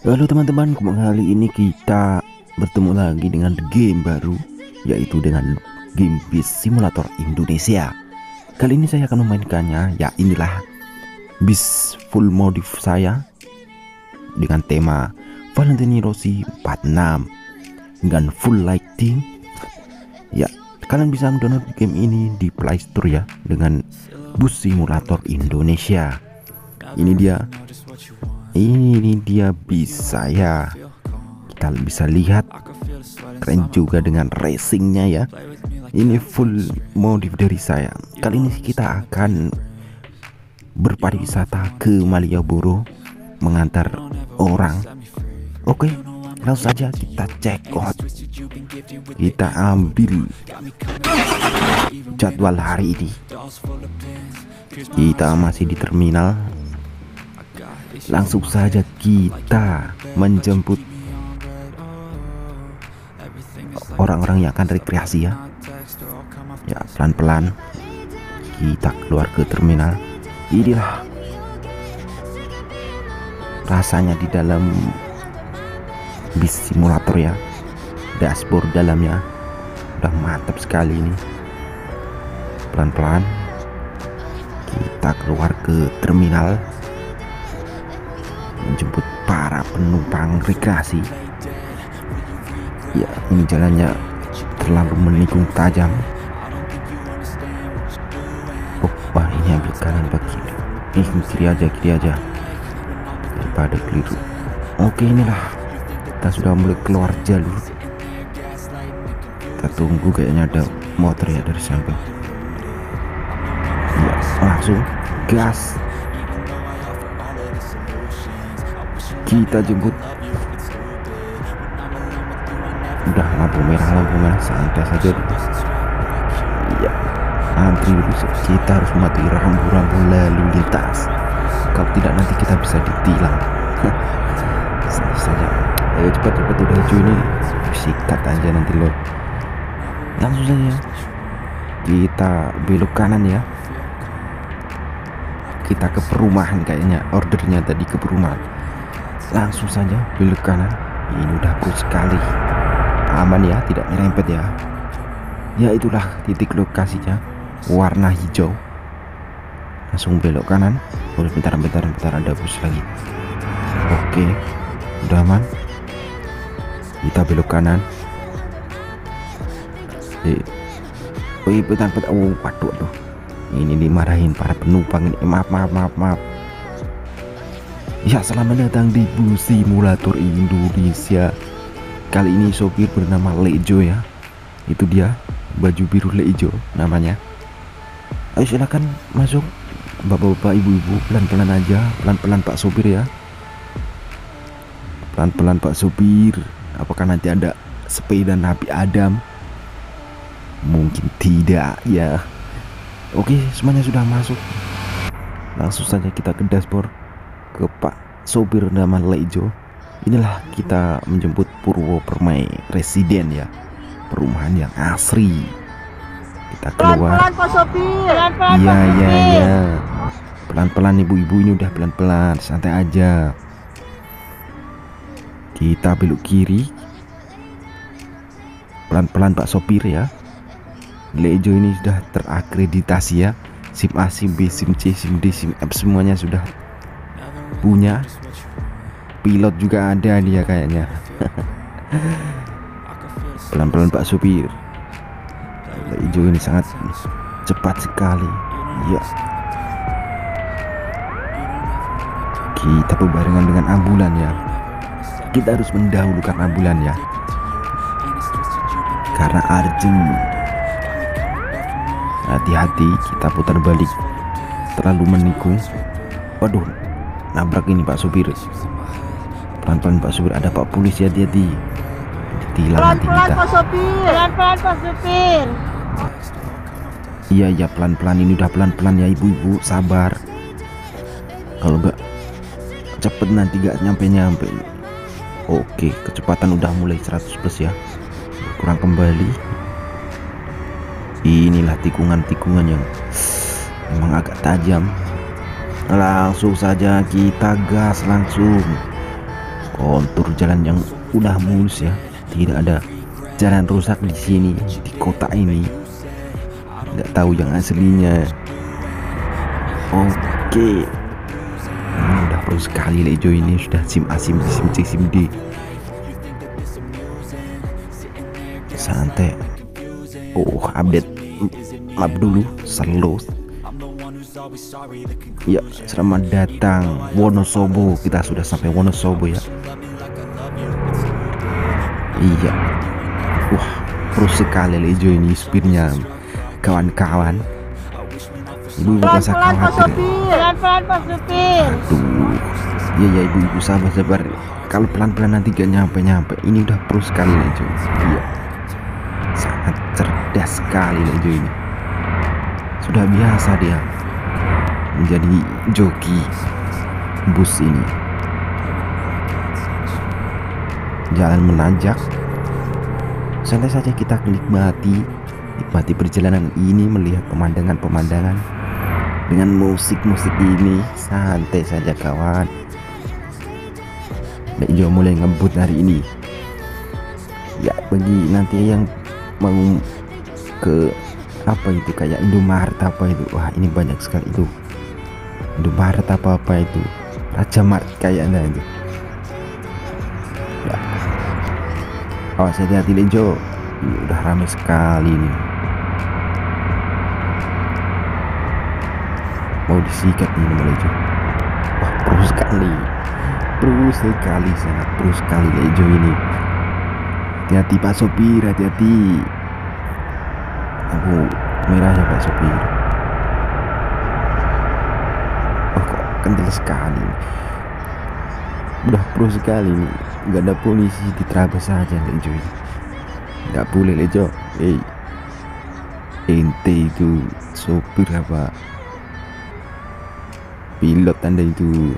Halo teman-teman, kali ini kita bertemu lagi dengan game baru yaitu dengan game bis simulator Indonesia. Kali ini saya akan memainkannya, ya inilah bis full modif saya dengan tema Valentini Rossi 46 dengan full lighting. Ya, kalian bisa mendownload game ini di Play Store ya dengan bus simulator Indonesia. Ini dia ini dia bisa ya. Kita bisa lihat. Keren juga dengan racingnya ya. Ini full modif dari saya. Kali ini kita akan berpariwisata ke Malioboro mengantar orang. Oke langsung saja kita cek out. Kita ambil jadwal hari ini. Kita masih di terminal Langsung saja kita menjemput orang-orang yang akan rekreasi ya. Ya, pelan-pelan kita keluar ke terminal. Inilah rasanya di dalam bis simulator ya. Dashboard dalamnya udah mantap sekali ini. Pelan-pelan kita keluar ke terminal menjemput para penumpang rekreasi. Ya, ini jalannya terlalu menikung tajam. Oh, wah ini ambil kanan kiri. Ini kiri aja, kiri aja. Daripada keliru. Oke, inilah kita sudah mulai keluar jalur. Kita tunggu kayaknya ada motor ya dari samping. Ya, langsung gas. Kita jemput. Udah lampu merah lampu merah. Santai saja iya. Antri dulu. Kita harus mematuhi rambu-rambu lalu lintas. Kalau tidak nanti kita bisa ditilang. Saja. Ayo cepat cepat. Udah hijau ini sikat aja nanti lo. Langsung saja kita belok kanan ya. Kita ke perumahan kayaknya. Ordernya tadi ke perumahan langsung saja belok kanan. Ini udah good sekali. Aman ya tidak nyerempet ya. Ya itulah titik lokasinya. Warna hijau. Langsung belok kanan. Oh bentar bentar bentar ada bus lagi. Oke udah aman. Kita belok kanan. Eh, oh iya bentar bentar. Oh waduh waduh. Ini dimarahin para penumpang ini. Maaf maaf maaf maaf Ya selamat datang di bus simulator Indonesia. Kali ini sopir bernama Lejo ya. Itu dia baju biru Lejo namanya. Ayo silakan masuk. Bapak-bapak ibu-ibu pelan-pelan aja. Pelan-pelan pak sopir ya. Pelan-pelan pak sopir. Apakah nanti ada sepeda Nabi Adam? Mungkin tidak ya. Oke semuanya sudah masuk. Langsung saja kita ke dashboard ke Pak sopir nama Lejo inilah kita menjemput Purwo Permai residen ya. Perumahan yang asri. Kita keluar. Pelan-pelan Pak sopir. Iya iya iya. Pelan-pelan ibu-ibu ini udah pelan-pelan. Santai aja. Kita belok kiri. Pelan-pelan Pak sopir ya. Lejo ini sudah terakreditasi ya. SIM A, SIM B, SIM C, SIM D, SIM F semuanya sudah punya pilot juga ada dia kayaknya. Pelan-pelan Pak supir. Hijau ini sangat cepat sekali. Ya kita berbarengan dengan ambulan ya. Kita harus mendahulukan ambulan ya. Karena arjing hati-hati kita putar balik. Terlalu menikung waduh nabrak ini Pak supir. Pelan-pelan Pak supir ada Pak polisi hati-hati. Ditilang nanti kita. Pak supir. Pelan-pelan Pak supir. Iya iya pelan-pelan ini udah pelan-pelan ya ibu-ibu sabar. Kalau enggak cepet nanti gak nyampe-nyampe. Oke kecepatan udah mulai 100 plus ya. Kurang kembali. Inilah tikungan-tikungan yang memang agak tajam langsung saja kita gas langsung. Kontur jalan yang udah mulus ya. Tidak ada jalan rusak di sini di kota ini. Tidak tahu yang aslinya. Oke. Ini udah pro sekali Lejo ini sudah sim A sim B sim C sim D. Santai. Oh update. Map dulu. Slow Ya, selamat datang Wonosobo. Kita sudah sampai Wonosobo ya. Iya. Wah, terus sekali Lejo ini speednya kawan-kawan. Ibu ibu masa Pelan-pelan Pak khawatir. Pelan-pelan Pak Supir. Aduh. Iya ya ibu-ibu sabar sabar. Kalau pelan-pelan nanti gak nyampe-nyampe. Ini udah pro sekali Lejo. Iya. Sangat cerdas sekali Lejo ini. Sudah biasa dia menjadi joki bus ini. Jalan menanjak. Santai saja kita nikmati nikmati perjalanan ini melihat pemandangan-pemandangan dengan musik-musik ini santai saja kawan. Baik Jo mulai ngebut hari ini. Ya bagi nanti yang mau ke apa itu kayak Indomaret apa itu wah ini banyak sekali itu Indomaret apa apa itu. Raja Mart kayaknya itu. Ya. awas hati-hati Lejo ini udah ramai sekali nih mau disikat nih nama Lejo wah pro sekali. Pro sekali sangat pro sekali Lejo ini. Hati-hati Pak Sopir hati-hati. Aku merah ya Pak Sopir kental sekali. Udah pro sekali nih nggak ada polisi diterabas saja Lejo ini nggak boleh Lejo hey ente itu sopir apa? Pilot anda itu.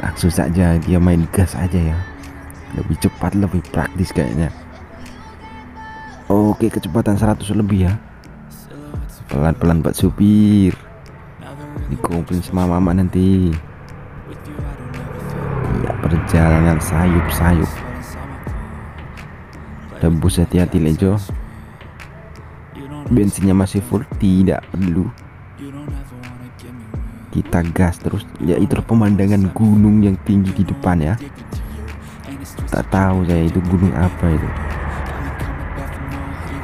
Langsung saja dia main gas aja ya. Lebih cepat lebih praktis kayaknya. Oke kecepatan 100 lebih ya. Pelan-pelan Pak supir dikumpulin sama mama nanti. Ya perjalanan sayup-sayup. Tembus hati-hati Lejo. Bensinnya masih full tidak perlu. Kita gas terus ya itu pemandangan gunung yang tinggi di depan ya. Tak tahu saya itu gunung apa itu.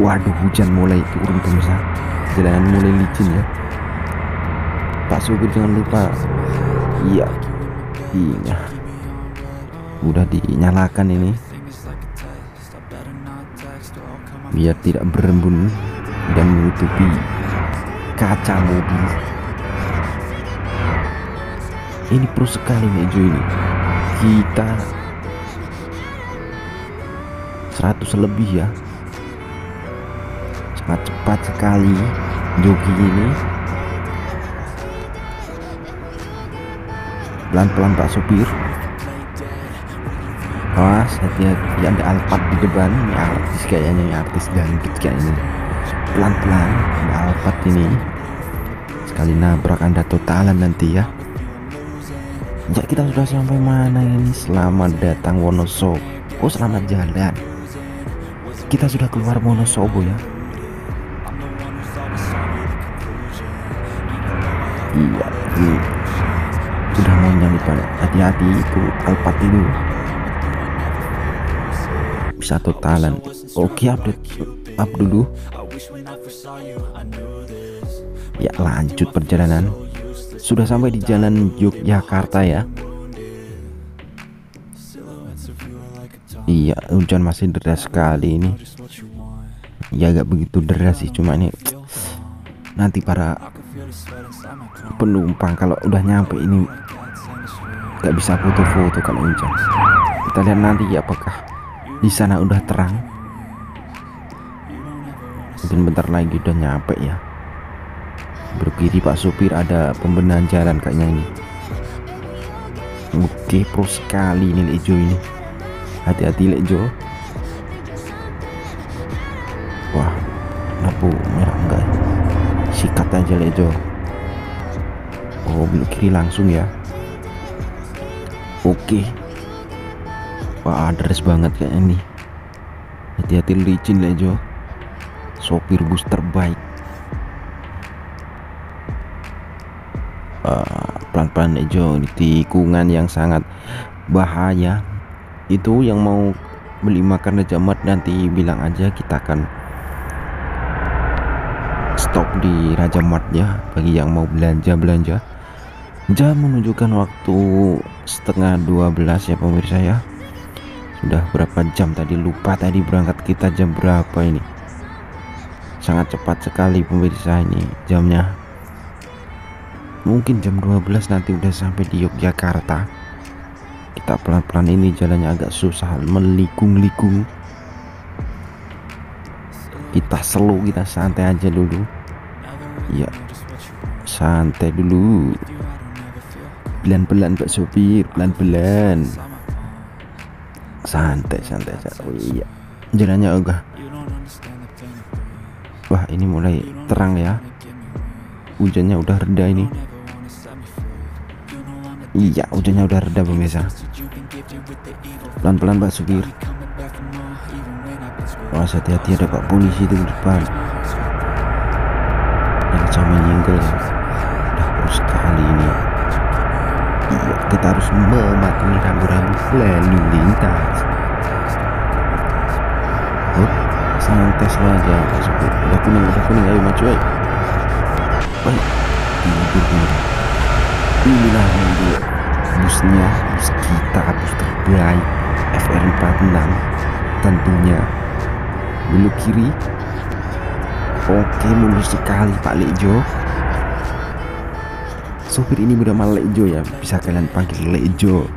Waduh hujan mulai turun pemirsa. Jalanan mulai licin ya Pak Supir jangan lupa. Iya iya udah dinyalakan ini. Biar tidak berembun dan menutupi kaca mobil. Ini pro sekali Mejo ini. Kita 100 lebih ya. Sangat cepat sekali joki ini pelan-pelan Pak Sopir awas hati-hati. Ada Alphard di depan. Ini artis kayaknya ini artis dangdut kayaknya. Pelan-pelan ada Alphard ini. Sekali nabrak anda totalan nanti ya. Ya kita sudah sampai mana ini? Selamat datang Wonosobo oh selamat jalan. Kita sudah keluar Wonosobo ya. Iya ini sudah hati-hati itu Alphard itu bisa totalan oke update. Up dulu. Ya lanjut perjalanan. Sudah sampai di jalan Yogyakarta ya. Iya hujan masih deras sekali ini. Ya gak begitu deras sih cuma ini nanti para penumpang kalau udah nyampe ini gak bisa foto-foto kalau hujan kita lihat nanti ya apakah di sana udah terang. Mungkin bentar lagi udah nyampe ya. Berkiri Pak Supir ada pembenahan jalan kayaknya ini. Oke pro sekali ini Lejo ini. Hati-hati Lejo wah lampu merah enggak sikat aja Lejo oh belok kiri langsung ya oke. Wah adres banget kayak ini. Hati-hati licin Lejo sopir bus terbaik. Ah, pelan-pelan Lejo di tikungan yang sangat bahaya. Itu yang mau beli makan Raja Mat nanti bilang aja kita akan stop di Raja Mart ya. Bagi yang mau belanja-belanja. Jam menunjukkan waktu setengah 12 ya pemirsa ya. Sudah berapa jam tadi? Lupa tadi berangkat kita jam berapa ini? Sangat cepat sekali pemirsa ini jamnya. Mungkin jam 12 nanti udah sampai di Yogyakarta. Kita pelan-pelan ini jalannya agak susah melikung-likung. Kita slow kita santai aja dulu. Ya santai dulu pelan-pelan pak sopir pelan-pelan santai santai santai. Oh, iya. Jalannya agak wah ini mulai terang ya. Hujannya udah reda ini. Iya hujannya udah reda pemirsa. Pelan-pelan pak supir Wah hati-hati ada pak polisi di depan. Yang sama nyenggol ya udah sekali ini iya kita harus mematuhi rambu-rambu lalu lintas. Oh santai saja pak udah kuning udah kuning ayo maju ayo. Baik tidur dulu inilah mobil busnya bus kita bus terbaik FR46 tentunya belok kiri. Oke mulus sekali Pak Lejo sopir ini bernama Lejo ya. Bisa kalian panggil Lejo.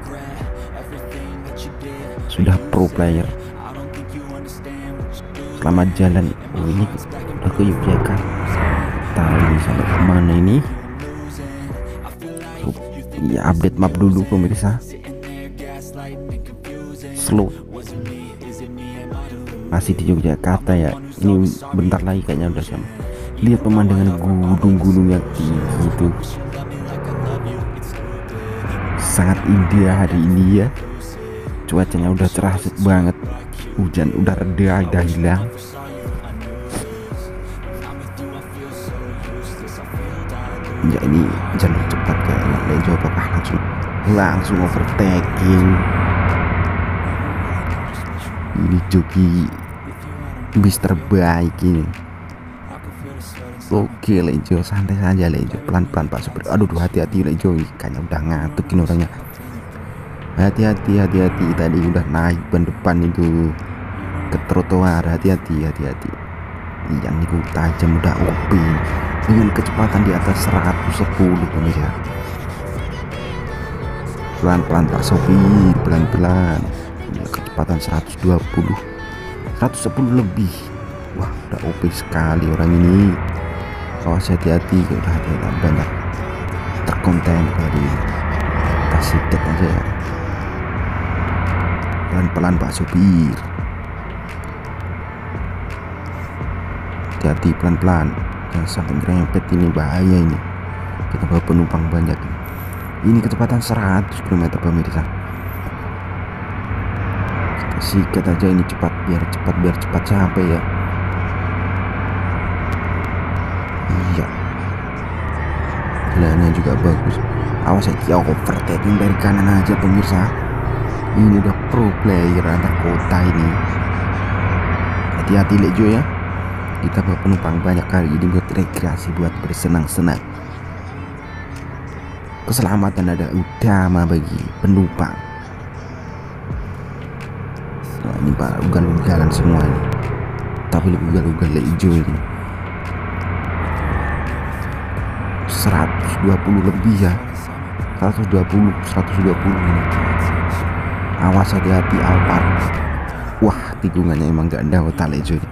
Sudah pro player. Selamat jalan. Oh ini udah ke Yogyakarta ini sampai ke mana ini? Ya update map dulu pemirsa. Slow. Masih di Yogyakarta ya. Ini bentar lagi kayaknya udah sama lihat pemandangan gunung-gunung yang tinggi itu sangat indah hari ini ya. Cuacanya udah cerah banget. Hujan udah reda udah hilang. Ya ini jalur cepat kayaknya. Lejo apakah langsung langsung overtaking. Ini joki bis terbaik ini oke Lejo santai saja Lejo pelan-pelan Pak Super aduh hati-hati Lejo kayaknya udah ngantuk ini orangnya. Hati-hati hati-hati. Tadi udah naik ban depan itu. Ke trotoar hati-hati. Hati-hati yang itu tajam udah OP. Dengan kecepatan di atas 110 pemirsa pelan-pelan Pak Sopir pelan-pelan. Kecepatan 120 110 lebih. Wah udah OP sekali orang ini awas hati-hati udah hati-hati banyak terkonten kali ini kasih tet aja ya. Pelan-pelan Pak Sopir hati-hati pelan-pelan. Jangan sampai ngerempet ini bahaya ini. Kita bawa penumpang banyak ini, ini kecepatan 100 km pemirsa kita sikat aja ini cepat biar cepat biar cepat sampai ya iya jalannya juga bagus. Awas ya overtaking dari kanan aja pemirsa. Ini udah pro player antar kota ini. Hati-hati Lejo ya. Kita bawa penumpang banyak kali ini buat rekreasi buat bersenang-senang. Keselamatan ada utama bagi penumpang. Nah, ini para ugal-ugalan semua ini. Tapi lebih ugal-ugal hijau ini 120 lebih ya. 120 120 ini. Awas hati-hati Alphard wah tikungannya emang gak ada lejo ini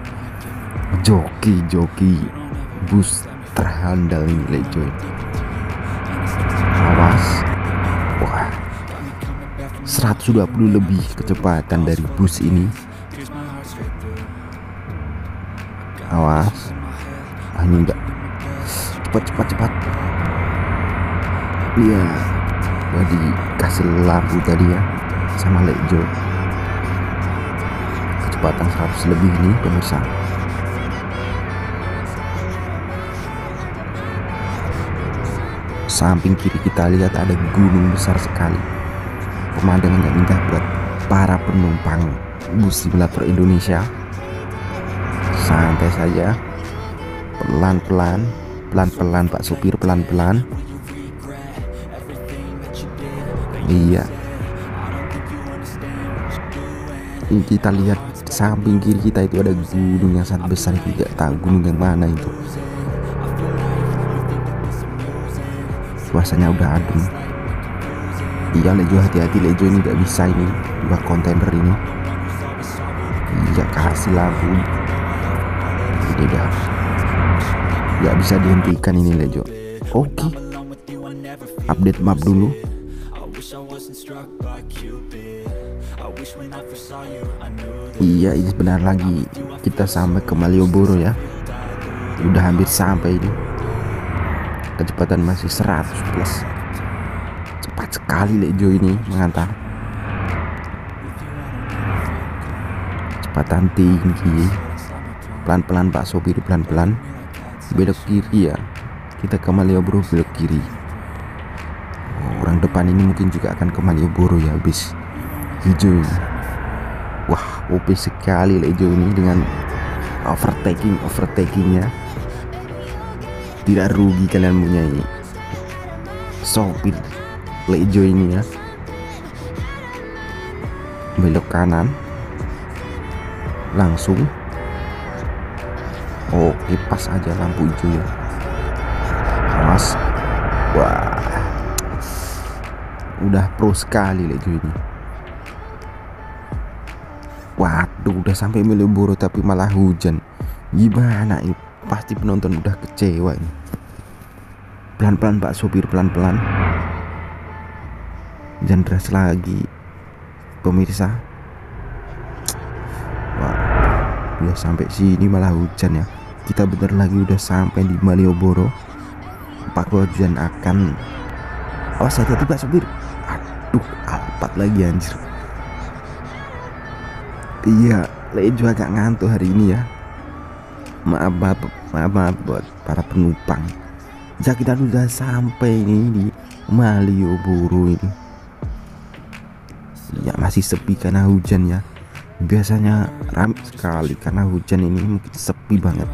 joki-joki bus terhandal ini lejo awas. Wah. 120 lebih kecepatan dari bus ini. Awas. Ah ini enggak. Cepat cepat cepat iya gua dikasih lampu tadi ya sama Lejo kecepatan 100 lebih ini pemirsa. Samping kiri kita lihat ada gunung besar sekali. Pemandangan yang indah buat para penumpang bus simulator Indonesia. Santai saja. Pelan-pelan pelan-pelan Pak supir pelan-pelan iya. Kita lihat samping kiri kita itu ada gunung yang sangat besar tidak tahu gunung yang mana itu. Suasananya udah adem. Iya Lejo hati-hati Lejo ini gak bisa ini dua kontainer ini. Iya kasih lampu. Ini udah gak bisa dihentikan ini Lejo oke. Update map dulu Iya ini benar lagi kita sampai ke Malioboro ya. Udah hampir sampai ini. Kecepatan masih 100 plus. Cepat sekali Lejo ini mengantar. Kecepatan tinggi. Pelan-pelan Pak sopir pelan-pelan. Belok kiri ya. Kita ke Malioboro belok kiri. Orang depan ini mungkin juga akan ke Malioboro ya bis hijau wah OP sekali Lejo ini dengan overtaking overtakingnya tidak rugi kalian punya ini. Sopir Lejo ini ya. Belok kanan. Langsung. Oke pas aja lampu hijau ya. Mas wah. Udah pro sekali Lejo ini Waduh udah sampai Malioboro tapi malah hujan. Gimana ini? Pasti penonton udah kecewa ini. Pelan-pelan pak sopir pelan-pelan. Jangan deras lagi Pemirsa. Wah Udah sampai sini malah hujan ya. Kita bentar lagi udah sampai di Malioboro. Pak hujan akan Awas hati-hati pak sopir. Aduh alpat lagi anjir Iya, Lejo agak ngantuk hari ini ya. Maaf, maaf, maaf, maaf buat para penumpang. Ya kita sudah sampai ini di Malioboro ini. Ya masih sepi karena hujan ya. Biasanya ramai sekali karena hujan ini mungkin sepi banget.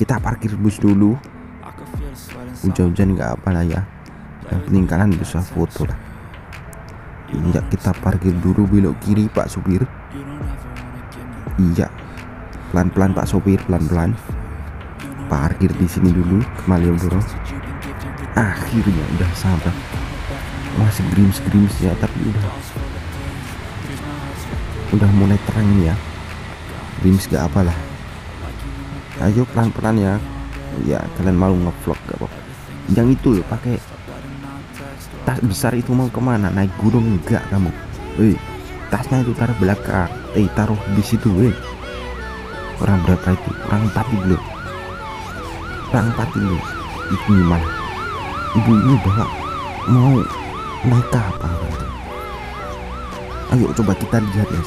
Kita parkir bus dulu. Hujan-hujan nggak apa lah ya. Yang penting kalian bisa foto lah. Ini ya kita parkir dulu belok kiri Pak supir iya pelan-pelan Pak sopir pelan-pelan. Parkir di sini dulu ke Malioboro. Akhirnya udah sampai masih grims-grims ya tapi udah. Udah mulai terang ya. Grims gak apalah ayo pelan-pelan ya. Ya kalian mau ngevlog gak apa yang itu loh pakai tas besar itu mau ke mana? Naik gunung enggak kamu? Wih, tasnya itu taruh belakang eh taruh di situ eh. Orang berapa itu? Orang empat dulu orang empat dulu itu gimana? Ibu ini bawa mau naik kapal nanti ayo coba kita lihat ya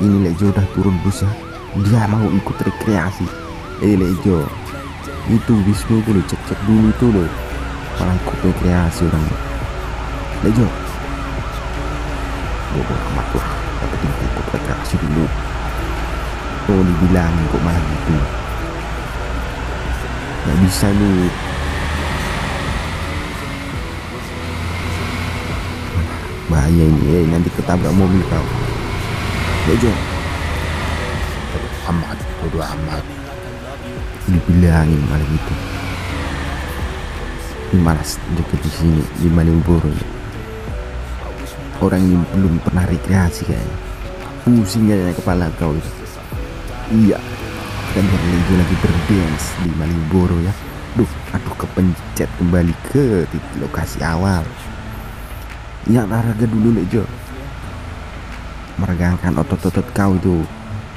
ini Lejo udah turun bus ya. Dia mau ikut rekreasi. Eh Lejo itu Wisnu dulu cek cek dulu itu loh. Malah ikut rekreasi orang. Lejo bodoh amat lah. Yang penting ikut rekreasi dulu. Oh dibilangin kok malah gitu nggak bisa lu bahaya ini eh. Nanti ketabrak mobil kau. Bojo amat bodoh amat. Dibilangin malah gitu ini malas deket di sini di Malioboro ya orang ini belum pernah rekreasi kayaknya. Pusing kayaknya kepala kau itu. Iya dan lagi lagi berdance di Malioboro ya. Duh aduh kepencet kembali ke titik lokasi awal. Yang olahraga dulu Lejo meregangkan otot-otot kau itu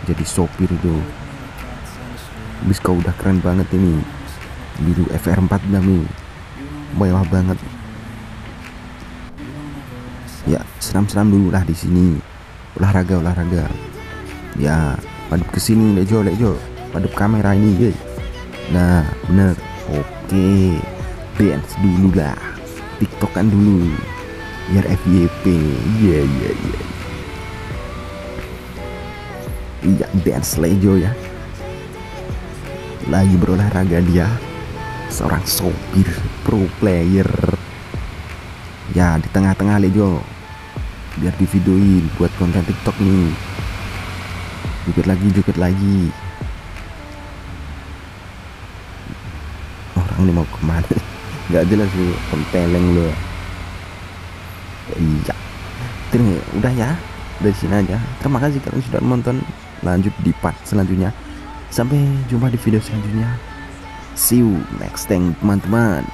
jadi sopir itu. Bis kau udah keren banget ini. Biru FR4 nih mewah banget ya senam-senam dulu lah di sini. Olahraga olahraga. Ya padep ke sini lejo lejo padep kamera ini guys nah bener. Oke. Dance dulu lah. Tiktokan dulu. Biar FYP iya iya iya iya dance lejo ya. Lagi berolahraga dia. Seorang sopir pro player. Ya di tengah-tengah lejo biar divideoin buat konten tiktok nih. Joget lagi joget lagi. Orang ini mau ke mana? Nggak jelas lu tempeleng lu. Iya. Terus udah ya. Dari sini aja. Terima kasih kalian sudah menonton lanjut di part selanjutnya. Sampai jumpa di video selanjutnya. See you next time teman-teman